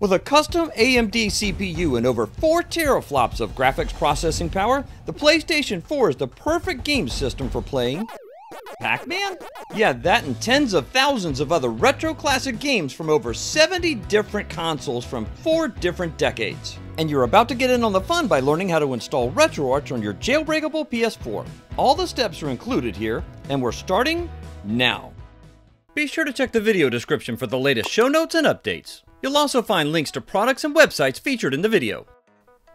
With a custom AMD CPU and over 4 teraflops of graphics processing power, the PlayStation 4 is the perfect game system for playing Pac-Man? Yeah, that and tens of thousands of other retro classic games from over 70 different consoles from 4 different decades. And you're about to get in on the fun by learning how to install RetroArch on your jailbreakable PS4. All the steps are included here, and we're starting now. Be sure to check the video description for the latest show notes and updates. You'll also find links to products and websites featured in the video.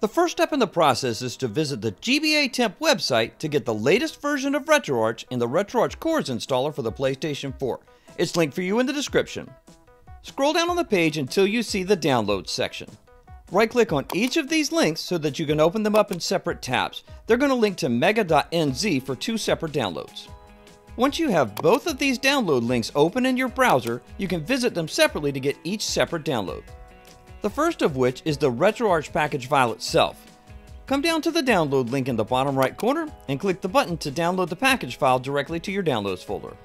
The first step in the process is to visit the GBA Temp website to get the latest version of RetroArch and the RetroArch Cores installer for the PlayStation 4. It's linked for you in the description. Scroll down on the page until you see the Downloads section. Right click on each of these links so that you can open them up in separate tabs. They're going to link to mega.nz for two separate downloads. Once you have both of these download links open in your browser, you can visit them separately to get each separate download. The first of which is the RetroArch package file itself. Come down to the download link in the bottom right corner and click the button to download the package file directly to your downloads folder.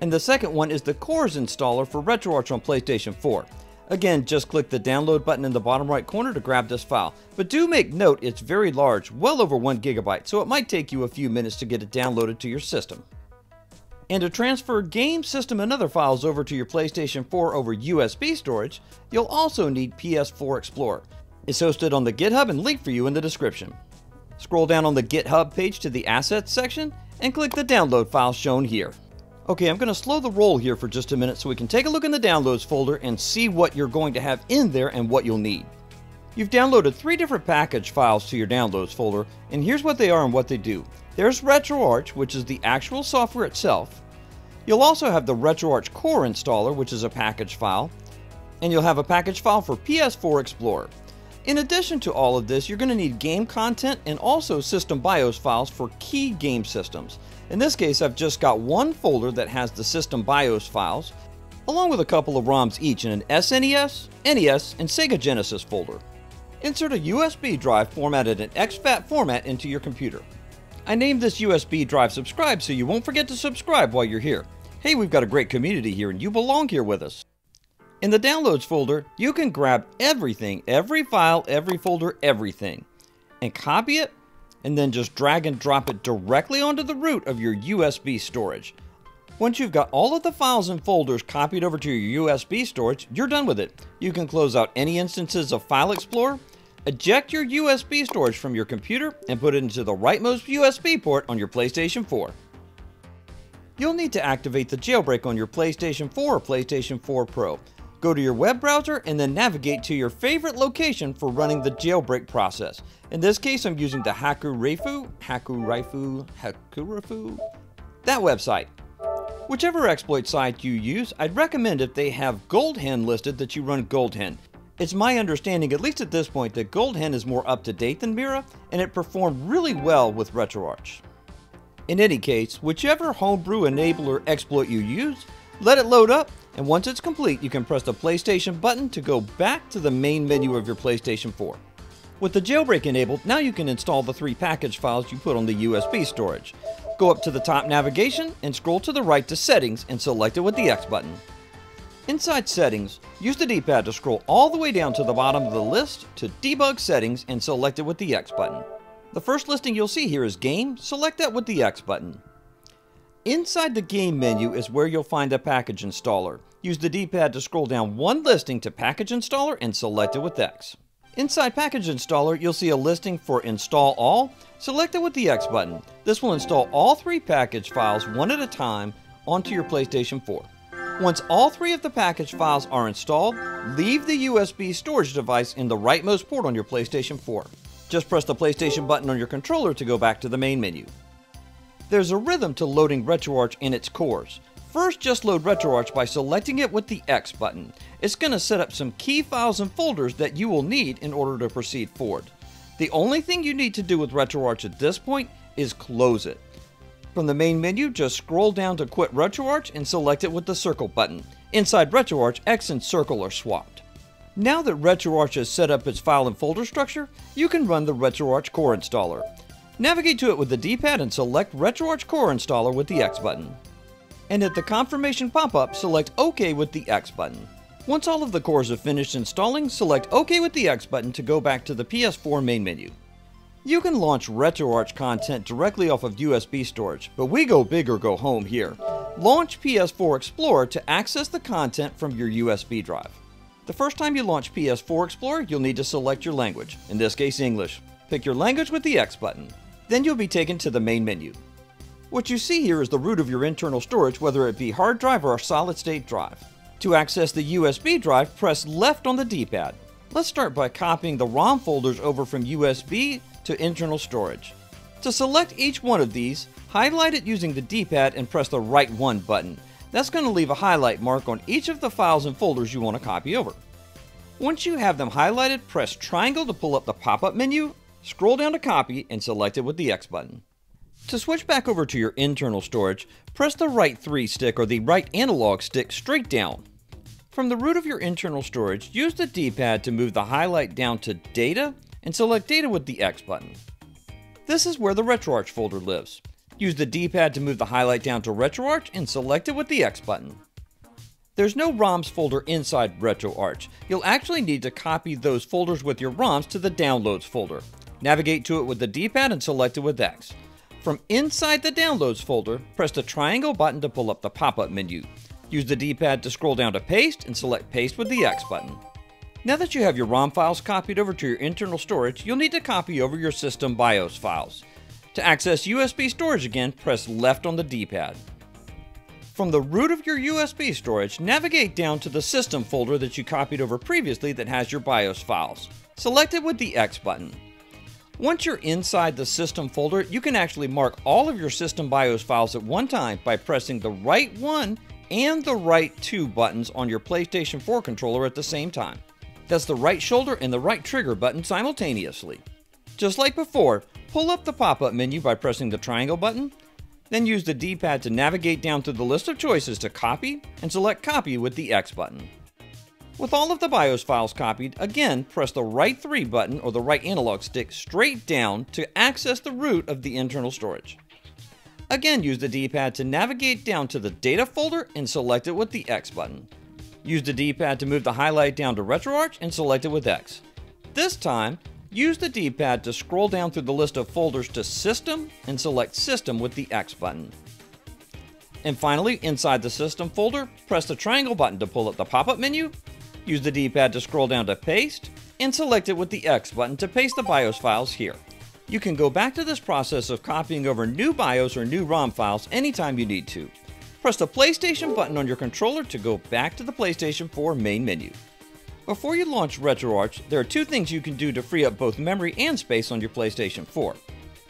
And the second one is the Cores installer for RetroArch on PlayStation 4. Again, just click the download button in the bottom right corner to grab this file. But do make note it's very large, well over 1 gigabyte, so it might take you a few minutes to get it downloaded to your system. And to transfer game system and other files over to your PlayStation 4 over USB storage, you'll also need PS4Xplorer. It's hosted on the GitHub and linked for you in the description. Scroll down on the GitHub page to the Assets section and click the download file shown here. Okay, I'm going to slow the roll here for just a minute so we can take a look in the Downloads folder and see what you're going to have in there and what you'll need. You've downloaded three different package files to your Downloads folder, and here's what they are and what they do. There's RetroArch, which is the actual software itself. You'll also have the RetroArch Core installer, which is a package file, and you'll have a package file for PS4Xplorer. In addition to all of this, you're going to need game content and also system BIOS files for key game systems. In this case, I've just got one folder that has the system BIOS files, along with a couple of ROMs each in an SNES, NES, and Sega Genesis folder. Insert a USB drive formatted in exFAT format into your computer. I named this USB drive subscribe so you won't forget to subscribe while you're here. Hey, we've got a great community here and you belong here with us. In the downloads folder, you can grab everything, every file, every folder, everything, and copy it, and then just drag and drop it directly onto the root of your USB storage. Once you've got all of the files and folders copied over to your USB storage, you're done with it. You can close out any instances of File Explorer Eject your USB storage from your computer and put it into the rightmost USB port on your PlayStation 4. You'll need to activate the jailbreak on your PlayStation 4 or PlayStation 4 Pro. Go to your web browser and then navigate to your favorite location for running the jailbreak process. In this case, I'm using the Hakuraifu, Hakuraifu, Hakurafu, that website. Whichever exploit site you use, I'd recommend if they have GoldHEN listed that you run GoldHEN. It's my understanding, at least at this point, that GoldHEN is more up to date than Mira, and it performed really well with RetroArch. In any case, whichever homebrew enabler exploit you use, let it load up, and once it's complete, you can press the PlayStation button to go back to the main menu of your PlayStation 4. With the jailbreak enabled, now you can install the three package files you put on the USB storage. Go up to the top navigation and scroll to the right to Settings and select it with the X button. Inside Settings, use the D-pad to scroll all the way down to the bottom of the list to Debug Settings and select it with the X button. The first listing you'll see here is Game, select that with the X button. Inside the Game menu is where you'll find a package installer. Use the D-pad to scroll down one listing to Package Installer and select it with X. Inside Package Installer, you'll see a listing for Install All. Select it with the X button. This will install all three package files one at a time onto your PlayStation 4. Once all three of the package files are installed, leave the USB storage device in the rightmost port on your PlayStation 4. Just press the PlayStation button on your controller to go back to the main menu. There's a rhythm to loading RetroArch in its cores. First, just load RetroArch by selecting it with the X button. It's going to set up some key files and folders that you will need in order to proceed forward. The only thing you need to do with RetroArch at this point is close it. From the main menu, just scroll down to Quit RetroArch and select it with the circle button. Inside RetroArch, X and circle are swapped. Now that RetroArch has set up its file and folder structure, you can run the RetroArch Core installer. Navigate to it with the D-pad and select RetroArch Core installer with the X button. And at the confirmation pop-up, select OK with the X button. Once all of the cores have finished installing, select OK with the X button to go back to the PS4 main menu. You can launch RetroArch content directly off of USB storage, but we go big or go home here. Launch PS4Xplorer to access the content from your USB drive. The first time you launch PS4Xplorer, you'll need to select your language, in this case English. Pick your language with the X button. Then you'll be taken to the main menu. What you see here is the root of your internal storage, whether it be hard drive or a solid state drive. To access the USB drive, press left on the D-pad. Let's start by copying the ROM folders over from USB to internal storage. To select each one of these, highlight it using the D-pad and press the right one button. That's going to leave a highlight mark on each of the files and folders you want to copy over. Once you have them highlighted, press triangle to pull up the pop-up menu, scroll down to copy, and select it with the X button. To switch back over to your internal storage, press the right 3 stick or the right analog stick straight down. From the root of your internal storage, use the D-pad to move the highlight down to Data and select Data with the X button. This is where the RetroArch folder lives. Use the D-pad to move the highlight down to RetroArch and select it with the X button. There's no ROMs folder inside RetroArch. You'll actually need to copy those folders with your ROMs to the Downloads folder. Navigate to it with the D-pad and select it with X. From inside the Downloads folder, press the triangle button to pull up the pop-up menu. Use the D-pad to scroll down to Paste and select Paste with the X button. Now that you have your ROM files copied over to your internal storage, you'll need to copy over your system BIOS files. To access USB storage again, press left on the D-pad. From the root of your USB storage, navigate down to the system folder that you copied over previously that has your BIOS files. Select it with the X button. Once you're inside the system folder, you can actually mark all of your system BIOS files at one time by pressing the right one and the right two buttons on your PlayStation 4 controller at the same time. That's the right shoulder and the right trigger button simultaneously. Just like before, pull up the pop-up menu by pressing the triangle button, then use the D-pad to navigate down through the list of choices to copy and select copy with the X button. With all of the BIOS files copied, again press the right 3 button or the right analog stick straight down to access the root of the internal storage. Again, use the D-pad to navigate down to the Data folder and select it with the X button. Use the D-pad to move the highlight down to RetroArch and select it with X. This time, use the D-pad to scroll down through the list of folders to System and select System with the X button. And finally, inside the System folder, press the triangle button to pull up the pop-up menu, use the D-pad to scroll down to Paste, and select it with the X button to paste the BIOS files here. You can go back to this process of copying over new BIOS or new ROM files anytime you need to. Press the PlayStation button on your controller to go back to the PlayStation 4 main menu. Before you launch RetroArch, there are two things you can do to free up both memory and space on your PlayStation 4.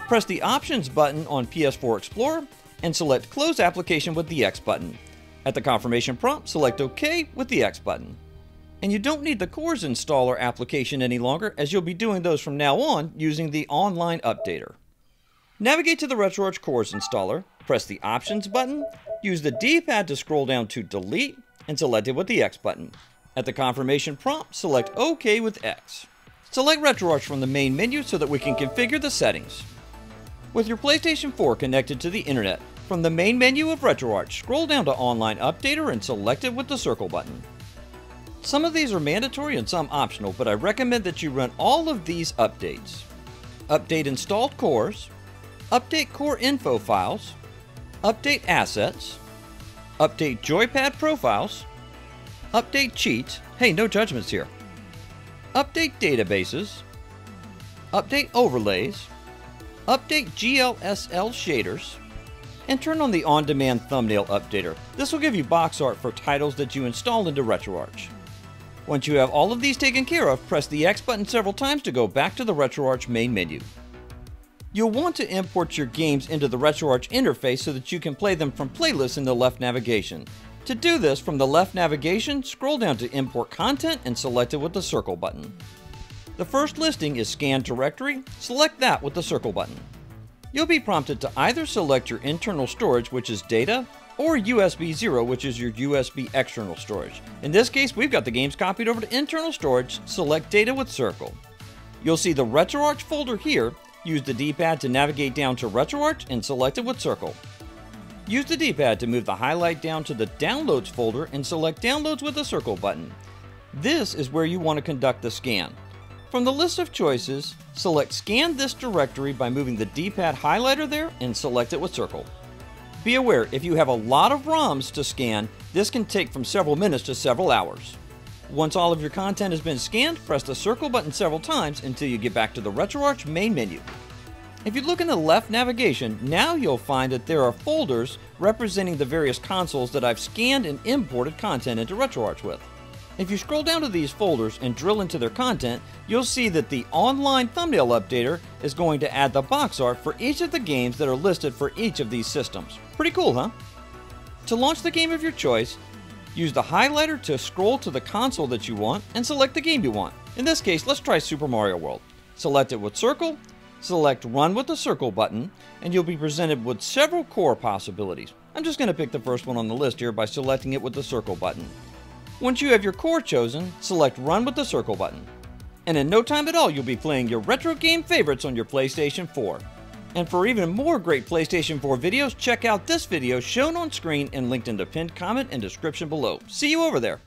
Press the Options button on PS4Xplorer and select Close Application with the X button. At the confirmation prompt, select OK with the X button. And you don't need the Cores installer application any longer as you'll be doing those from now on using the online updater. Navigate to the RetroArch Cores installer, press the Options button, use the D-pad to scroll down to Delete, and select it with the X button. At the confirmation prompt, select OK with X. Select RetroArch from the main menu so that we can configure the settings. With your PlayStation 4 connected to the internet, from the main menu of RetroArch, scroll down to Online Updater and select it with the circle button. Some of these are mandatory and some optional, but I recommend that you run all of these updates. Update installed cores, update core info files, update assets, update joypad profiles, update cheats, hey, no judgments here, update databases, update overlays, update GLSL shaders, and turn on the on-demand thumbnail updater. This will give you box art for titles that you install into RetroArch. Once you have all of these taken care of, press the X button several times to go back to the RetroArch main menu. You'll want to import your games into the RetroArch interface so that you can play them from playlists in the left navigation. To do this, from the left navigation, scroll down to Import Content and select it with the circle button. The first listing is Scan Directory, select that with the circle button. You'll be prompted to either select your internal storage, which is data, or USB 0, which is your USB external storage. In this case, we've got the games copied over to internal storage, select data with circle. You'll see the RetroArch folder here, use the D-pad to navigate down to RetroArch and select it with circle. Use the D-pad to move the highlight down to the Downloads folder and select Downloads with the circle button. This is where you want to conduct the scan. From the list of choices, select Scan this directory by moving the D-pad highlighter there and select it with circle. Be aware, if you have a lot of ROMs to scan, this can take from several minutes to several hours. Once all of your content has been scanned, press the circle button several times until you get back to the RetroArch main menu. If you look in the left navigation, now you'll find that there are folders representing the various consoles that I've scanned and imported content into RetroArch with. If you scroll down to these folders and drill into their content, you'll see that the online thumbnail updater is going to add the box art for each of the games that are listed for each of these systems. Pretty cool, huh? To launch the game of your choice, use the highlighter to scroll to the console that you want and select the game you want. In this case, let's try Super Mario World. Select it with circle, select run with the circle button, and you'll be presented with several core possibilities. I'm just going to pick the first one on the list here by selecting it with the circle button. Once you have your core chosen, select Run with the circle button. And in no time at all, you'll be playing your retro game favorites on your PlayStation 4. And for even more great PlayStation 4 videos, check out this video shown on screen and linked in the pinned comment and description below. See you over there!